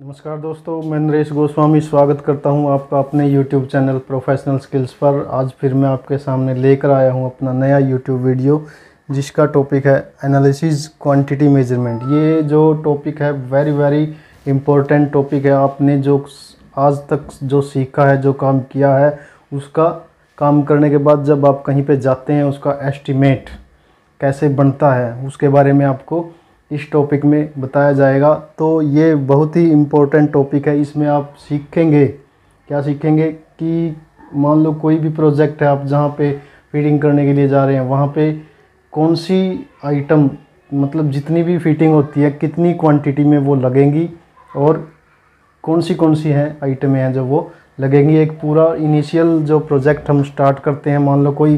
नमस्कार दोस्तों, मैं नरेश गोस्वामी स्वागत करता हूँ आपका अपने YouTube चैनल प्रोफेशनल स्किल्स पर। आज फिर मैं आपके सामने लेकर आया हूँ अपना नया YouTube वीडियो, जिसका टॉपिक है एनालिसिस क्वांटिटी मेज़रमेंट ये जो टॉपिक है वेरी वेरी इम्पोर्टेंट टॉपिक है। आपने जो आज तक जो सीखा है, जो काम किया है, उसका काम करने के बाद जब आप कहीं पर जाते हैं, उसका एस्टिमेट कैसे बनता है, उसके बारे में आपको इस टॉपिक में बताया जाएगा। तो ये बहुत ही इम्पोर्टेंट टॉपिक है। इसमें आप सीखेंगे। क्या सीखेंगे? कि मान लो कोई भी प्रोजेक्ट है, आप जहाँ पे फीडिंग करने के लिए जा रहे हैं, वहाँ पे कौन सी आइटम मतलब जितनी भी फिटिंग होती है, कितनी क्वांटिटी में वो लगेंगी और कौन सी कौन सी हैं आइटमें हैं जो वो लगेंगी। एक पूरा इनिशियल जो प्रोजेक्ट हम स्टार्ट करते हैं, मान लो कोई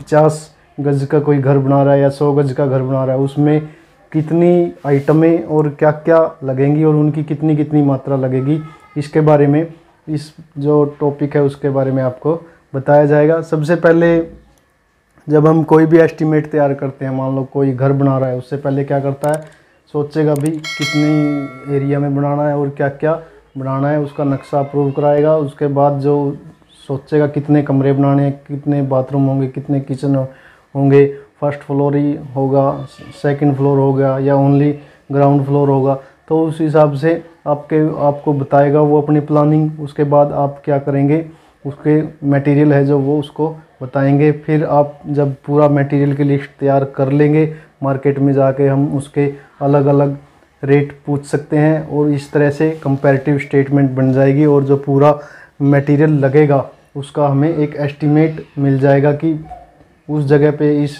पचास गज का कोई घर बना रहा है या सौ गज का घर बना रहा है, उसमें कितनी आइटमें और क्या क्या लगेंगी और उनकी कितनी कितनी मात्रा लगेगी, इसके बारे में, इस जो टॉपिक है उसके बारे में आपको बताया जाएगा। सबसे पहले जब हम कोई भी एस्टिमेट तैयार करते हैं, मान लो कोई घर बना रहा है, उससे पहले क्या करता है? सोचेगा भी कितनी एरिया में बनाना है और क्या क्या बनाना है, उसका नक्शा अप्रूव कराएगा। उसके बाद जो सोचेगा कितने कमरे बनाने हैं, कितने बाथरूम होंगे, कितने किचन होंगे फ़र्स्ट फ्लोर ही होगा, सेकंड फ्लोर होगा या ओनली ग्राउंड फ्लोर होगा। तो उस हिसाब से आपके, आपको बताएगा वो अपनी प्लानिंग उसके बाद आप क्या करेंगे, उसके मटेरियल है जो वो उसको बताएँगे। फिर आप जब पूरा मटेरियल की लिस्ट तैयार कर लेंगे मार्केट में जाके हम उसके अलग अलग रेट पूछ सकते हैं और इस तरह से कंपैरेटिव स्टेटमेंट बन जाएगी और जो पूरा मटेरियल लगेगा, उसका हमें एक एस्टीमेट मिल जाएगा कि उस जगह पे इस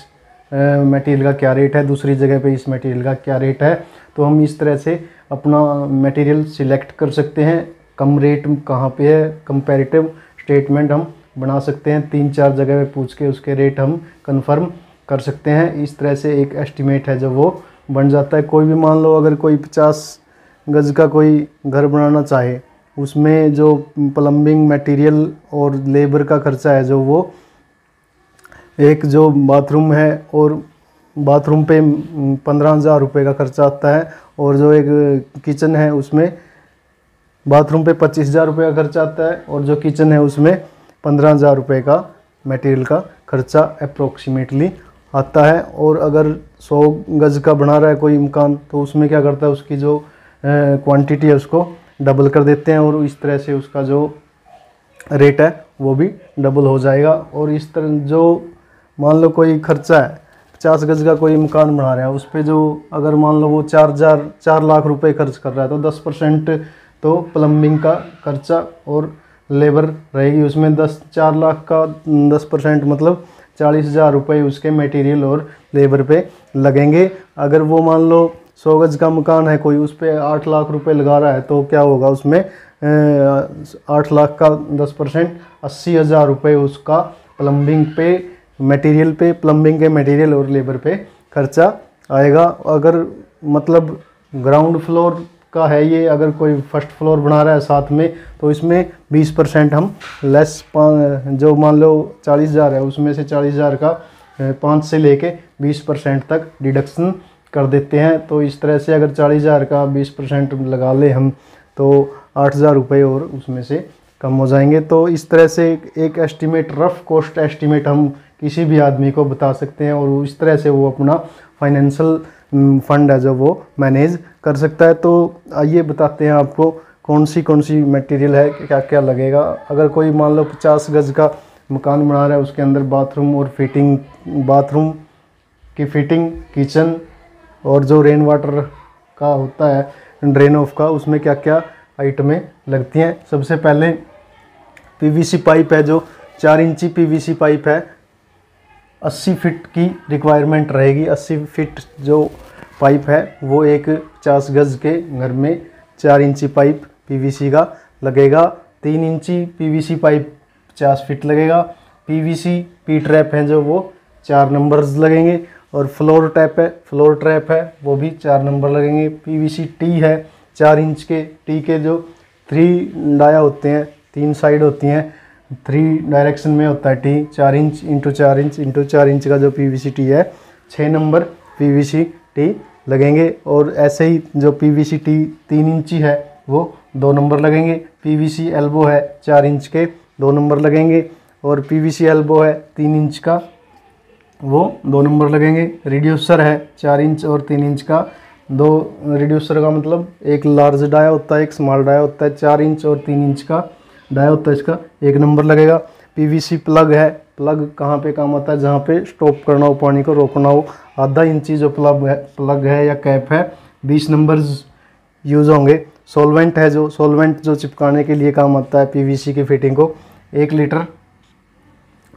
मटेरियल का क्या रेट है? दूसरी जगह पे इस मटेरियल का क्या रेट है? तो हम इस तरह से अपना मटेरियल सिलेक्ट कर सकते हैं। कम रेट कहाँ पे है? कंपैरेटिव स्टेटमेंट हम बना सकते हैं। तीन चार जगह पे पूछ के उसके रेट हम कंफर्म कर सकते हैं। इस तरह से एक एस्टिमेट है जब वो बन जाता है। कोई भी मान लो अगर कोई पचास गज का कोई घर बनाना चाहे, उसमें जो प्लम्बिंग मटेरियल और लेबर का खर्चा है, जो वो एक जो बाथरूम है और बाथरूम पे पंद्रह हज़ार रुपये का खर्चा आता है और जो एक किचन है उसमें बाथरूम पे पच्चीस हज़ार रुपये का खर्चा आता है और जो किचन है उसमें पंद्रह हज़ार रुपये का मटेरियल का खर्चा अप्रोक्सीमेटली आता है। और अगर सौ गज का बना रहा है कोई मकान तो उसमें क्या करता है, उसकी जो क्वांटिटी है उसको डबल कर देते हैं और इस तरह से उसका जो रेट है वो भी डबल हो जाएगा। और इस तरह जो मान लो कोई खर्चा है, पचास गज का कोई मकान बना रहा है, उस पर जो अगर मान लो वो चार हज़ार, चार लाख रुपए खर्च कर रहा है तो दस परसेंट तो प्लम्बिंग का खर्चा और लेबर रहेगी। उसमें दस, चार लाख का दस परसेंट मतलब चालीस हज़ार रुपये उसके मटेरियल और लेबर पे लगेंगे। अगर वो मान लो सौ गज का मकान है, कोई उस पर आठ लाख रुपए लगा रहा है तो क्या होगा उसमें? आठ लाख का दस परसेंट, अस्सी हज़ार रुपये उसका प्लम्बिंग पे मटेरियल पे प्लम्बिंग के मटेरियल और लेबर पे खर्चा आएगा। अगर मतलब ग्राउंड फ्लोर का है ये, अगर कोई फ़र्स्ट फ्लोर बना रहा है साथ में तो इसमें 20 परसेंट हम लेस जो मान लो चालीस हज़ार है, उसमें से चालीस हज़ार का पाँच से लेके 20 परसेंट तक डिडक्शन कर देते हैं। तो इस तरह से अगर चालीस हज़ार का 20 परसेंट लगा ले हम तो आठ हज़ार रुपये और उसमें से कम हो जाएँगे। तो इस तरह से एक एस्टिमेट रफ कॉस्ट एस्टिमेट हम किसी भी आदमी को बता सकते हैं और इस तरह से वो अपना फाइनेंशियल फंड है जो वो मैनेज कर सकता है। तो आइए बताते हैं आपको कौन सी कौन सी मटेरियल है, क्या क्या लगेगा। अगर कोई मान लो पचास गज का मकान बना रहा है, उसके अंदर बाथरूम और फिटिंग बाथरूम की फिटिंग किचन और जो रेन वाटर का होता है ड्रेन ऑफ़ का, उसमें क्या क्या आइटमें लगती हैं। सबसे पहले पीवीसी पाइप है जो चार इंची पीवीसी पाइप है। 80 फीट की रिक्वायरमेंट रहेगी। 80 फीट जो पाइप है, वो एक पचास गज के घर में चार इंची पाइप पीवीसी का लगेगा। तीन इंची पीवीसी पाइप पचास फीट लगेगा। पीवीसी पी ट्रैप है जो वो चार नंबर्स लगेंगे। और फ्लोर टैप है फ्लोर ट्रैप है, वो भी चार नंबर लगेंगे। पीवीसी टी है, चार इंच के टी के जो थ्री डाया होते हैं, तीन साइड होती हैं थ्री डायरेक्शन में होता है टी, चार इंच इंटू चार इंच इंटू चार इंच का जो पीवीसी टी है छः नंबर पीवीसी टी लगेंगे और ऐसे ही जो पीवीसी टी तीन इंची है, वो दो नंबर लगेंगे। पीवीसी एल्बो है, चार इंच के दो नंबर लगेंगे और पीवीसी एल्बो है, तीन इंच का, वो दो नंबर लगेंगे। रिड्यूसर है, चार इंच और तीन इंच का, दो रिड्यूसर का मतलब एक लार्ज डाया होता है, एक स्मॉल डाया होता है, चार इंच और तीन इंच का। डाया होता है इसका, एक नंबर लगेगा। पीवीसी प्लग है। प्लग कहाँ पे काम आता है? जहाँ पे स्टॉप करना हो, पानी को रोकना हो। आधा इंची जो प्लग है प्लग है या कैप है, बीस नंबर यूज़ होंगे। सॉल्वेंट है जो सॉल्वेंट जो चिपकाने के लिए काम आता है पीवीसी की फिटिंग को, एक लीटर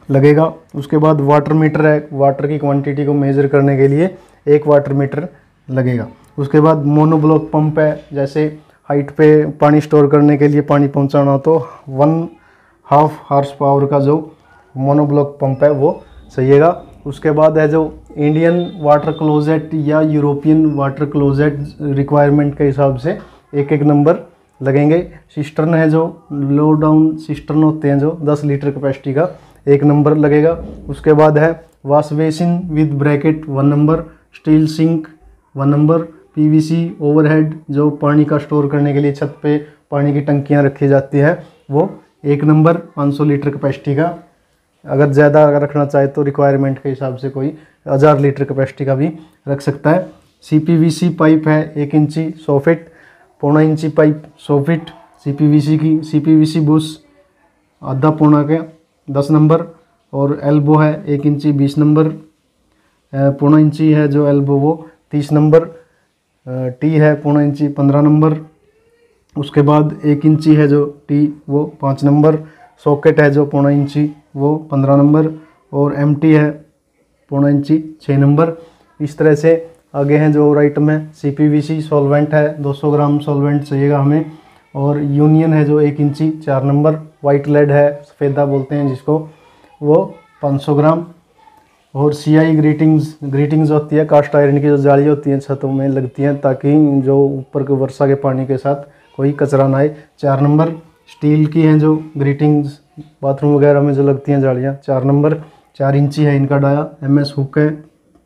लगेगा। उसके बाद वाटर मीटर है वाटर की क्वांटिटी को मेज़र करने के लिए एक वाटर मीटर लगेगा। उसके बाद मोनोब्लॉक पंप है, जैसे हाइट पे पानी स्टोर करने के लिए पानी पहुंचाना तो वन हाफ़ हार्स पावर का जो मोनोब्लॉक पंप है वो सहीगा उसके बाद है जो इंडियन वाटर क्लोजेट या यूरोपियन वाटर क्लोजेट रिक्वायरमेंट के हिसाब से एक एक नंबर लगेंगे। सिस्टर्न है जो लो डाउन सिस्टर्न होते हैं जो 10 लीटर कैपेसिटी का एक नंबर लगेगा। उसके बाद है wash basin with bracket one number steel sink one number PVC overhead जो पानी का स्टोर करने के लिए छत पे पानी की टंकियाँ रखी जाती है, वो एक नंबर 500 लीटर कैपेसिटी का, अगर ज़्यादा अगर रखना चाहे तो रिक्वायरमेंट के हिसाब से कोई हज़ार लीटर कैपेसिटी का भी रख सकता है। सीपीवीसी पाइप है, एक इंची सौ फिट, पौना इंची पाइप सौ फिट सी की सी बुश आधा पौना के, दस नंबर, और एल्बो है, एक इंची बीस नंबर पौना इंची है जो एल्बो वो तीस नंबर टी है पौना इंची पंद्रह नंबर। उसके बाद एक इंची है जो टी वो पाँच नंबर। सॉकेट है जो पौना इंची, वो पंद्रह नंबर। और एम टी है पौना इंची, छः नंबर। इस तरह से आगे हैं जो और आइटम है। C P V C solvent है, दो सौ ग्राम सॉल्वेंट चाहिएगा हमें। और यूनियन है जो एक इंची, चार नंबर। वाइट लेड है, सफ़ेदा बोलते हैं जिसको। वो पाँच सौ ग्राम। और सी आई ग्रीटिंग्स ग्रीटिंग्स होती है कास्ट आयरन की जो जाली होती हैं छतों में लगती हैं, ताकि जो ऊपर के वर्षा के पानी के साथ कोई कचरा ना आए। चार नंबर स्टील की हैं जो ग्रीटिंग्स बाथरूम वगैरह में जो लगती हैं जालियाँ। चार नंबर, चार इंची है इनका डाया एम एस हुक है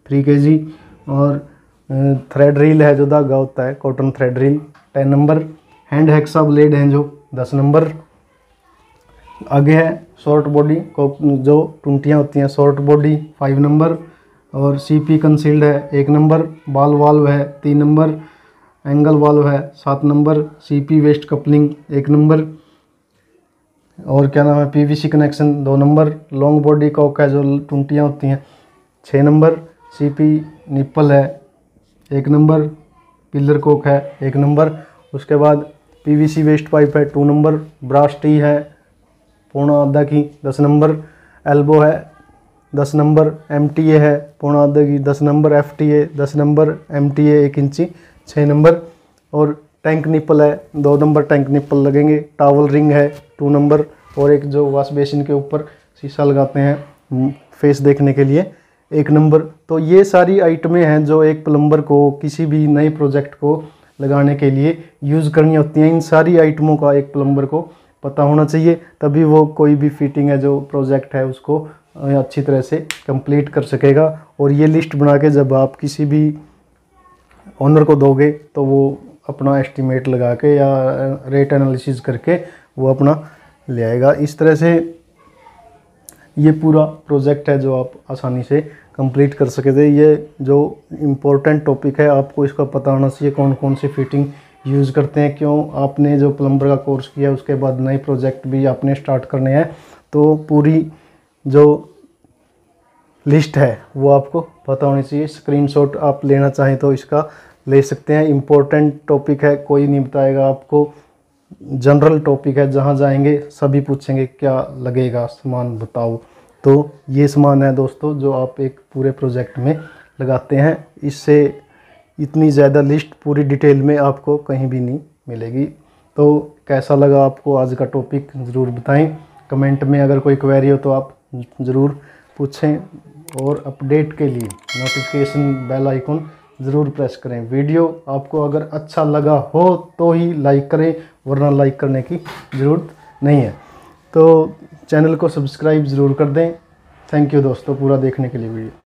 थ्री के जी और थ्रेड रील है जो धागा होता है cotton thread reel ten number hand hacksaw blade हैं जो, दस नंबर। आगे है शॉर्ट बॉडी को जो टूटियाँ होती हैं शॉर्ट बॉडी फाइव नंबर और सी पी कंसील्ड है, एक नंबर बाल वाल्व है, तीन नंबर एंगल वाल्व है, सात number C P waste coupling एक नंबर और क्या नाम है पी वी सी कनेक्शन दो नंबर लॉन्ग बॉडी कॉक है, जो टूटियाँ होती हैं छः नंबर सी पी निप्पल है, एक नंबर पिलर कोक है, एक नंबर उसके बाद P V C waste pipe है टू नंबर ब्रास टी है पौना आधा की दस नंबर एल्बो है, दस नंबर एम टी ए है पौना आधा की दस नंबर एफ़ टी ए दस नंबर एम टी ए एक इंची छः नंबर और टैंक निपल है, दो नंबर टैंक निपल लगेंगे टावल रिंग है टू नंबर और एक जो वॉश बेसिन के ऊपर शीशा लगाते हैं फेस देखने के लिए, एक नंबर। तो ये सारी आइटमें हैं जो एक प्लम्बर को, किसी भी नए प्रोजेक्ट को लगाने के लिए यूज़ करनी होती हैं। इन सारी आइटमों का एक प्लम्बर को पता होना चाहिए। तभी वो कोई भी फिटिंग है जो प्रोजेक्ट है उसको अच्छी तरह से कंप्लीट कर सकेगा। और ये लिस्ट बना के जब आप किसी भी ओनर को दोगे तो वो अपना एस्टिमेट लगा के या रेट एनालिसिस करके वो अपना ले आएगा। इस तरह से ये पूरा प्रोजेक्ट है जो आप आसानी से कंप्लीट कर सके थे। ये जो इम्पोर्टेंट टॉपिक है, आपको इसका पता होना चाहिए कौन कौन सी फिटिंग यूज़ करते हैं, क्यों? आपने जो प्लम्बर का कोर्स किया, उसके बाद नए प्रोजेक्ट भी आपने स्टार्ट करने हैं। तो पूरी जो लिस्ट है, वो आपको पता होनी चाहिए। स्क्रीनशॉट आप लेना चाहें तो इसका ले सकते हैं। इम्पोर्टेंट टॉपिक है, कोई नहीं बताएगा आपको। जनरल टॉपिक है, जहाँ जाएँगे, सभी पूछेंगे, क्या लगेगा सामान, बताओ। तो ये सामान है दोस्तों, जो आप एक पूरे प्रोजेक्ट में लगाते हैं। इससे इतनी ज़्यादा लिस्ट पूरी डिटेल में आपको कहीं भी नहीं मिलेगी। तो कैसा लगा आपको आज का टॉपिक, ज़रूर बताएँ। कमेंट में अगर कोई क्वेरी हो तो आप ज़रूर पूछें और अपडेट के लिए नोटिफिकेशन बेल आइकन ज़रूर प्रेस करें। वीडियो आपको अगर अच्छा लगा हो तो ही लाइक करें, वरना लाइक करने की ज़रूरत नहीं है। तो चैनल को सब्सक्राइब ज़रूर कर दें। थैंक यू दोस्तों, पूरा देखने के लिए वीडियो।